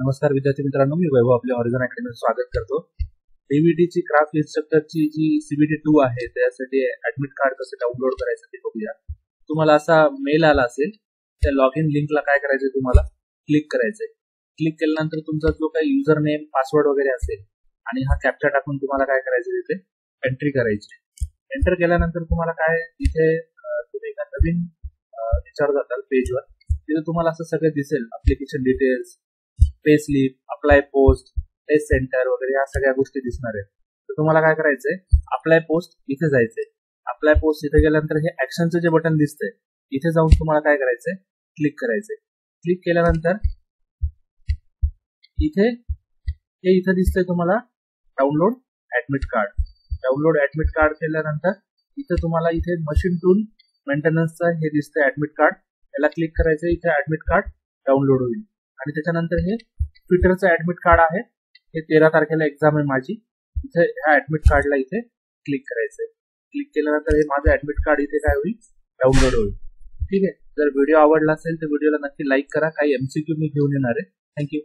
नमस्कार विद्यार्थी मित्रांनो मी वैभव आपल्या ऑरिजन अकॅडमीत स्वागत करतो. डीव्हीडीची क्राफ्ट इन्स्ट्रक्टरची जी सीबीटी टू आहे त्यासाठी ऍडमिट कार्ड कसं डाउनलोड करायचं ते बघूया. तुम्हाला असा मेल आला असेल त्या लॉग इन लिंकला काय करायचं तुम्हाला? क्लिक करायचंय. क्लिक केल्यानंतर तुमचा जो काही युजर नेम पासवर्ड वगैरे असेल आणि हा कॅप्चर टाकून तुम्हाला काय करायचं तिथे? एंट्री करायची. एंटर केल्यानंतर तुम्हाला काय तिथे तुम्ही एका नवीन याच्यावर जाताल पेजवर तिथे तुम्हाला असं सगळं दिसेल application details pay slip apply post test centre वगैरे या सगळ्या गोष्टी दिसणार आहेत. तर तुम्हाला काय करायचंय? अप्लाय पोस्ट इथे जायचंय. अप्लाय पोस्ट इथे गेल्यानंतर हे ऍक्शनचं जे बटन दिसतंय इथे जाऊन तुम्हाला काय करायचंय? क्लिक करायचंय. क्लिक केल्यानंतर इथे हे इथे दिसतंय तुम्हाला download admit card download admit card केल्यानंतर इथे तुम्हाला इथे मशीन टूल मेंटेनन्सचं हे दिसतंय ऍडमिट कार्ड याला क्लिक करायचं इथे ऍडमिट कार्ड डाउनलोड होईल. आणि त्याच्यानंतर हे ट्विटरचं ऍडमिट कार्ड आहे. हे तेरा तारखेला एक्झाम आहे माझी. इथे ह्या ऍडमिट कार्डला इथे क्लिक करायचंय. क्लिक केल्यानंतर हे माझं ऍडमिट कार्ड इथे काय होईल? डाउनलोड होईल. ठीक आहे? जर व्हिडिओ आवडला असेल तर व्हिडिओला नक्की लाईक करा. काही एमसीक्यू मी घेऊन येणार आहे. थँक्यू